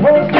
Most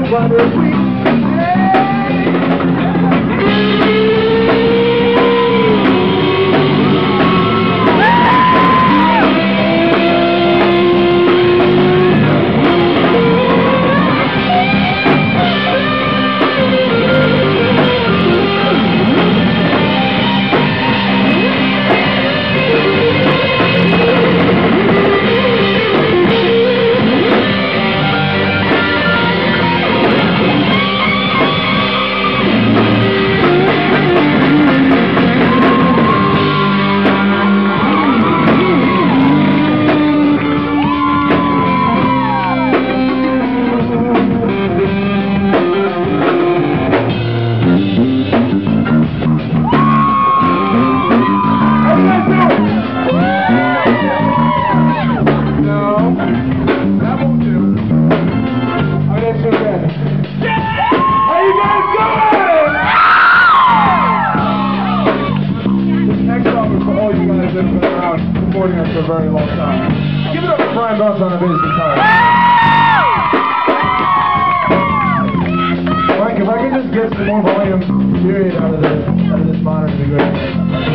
wonder what we a very long time. Give it up for Brian Buff on the bass guitar. Mike, if I could just get some more volume, period, out of, the, out of this monitor, it'd be great.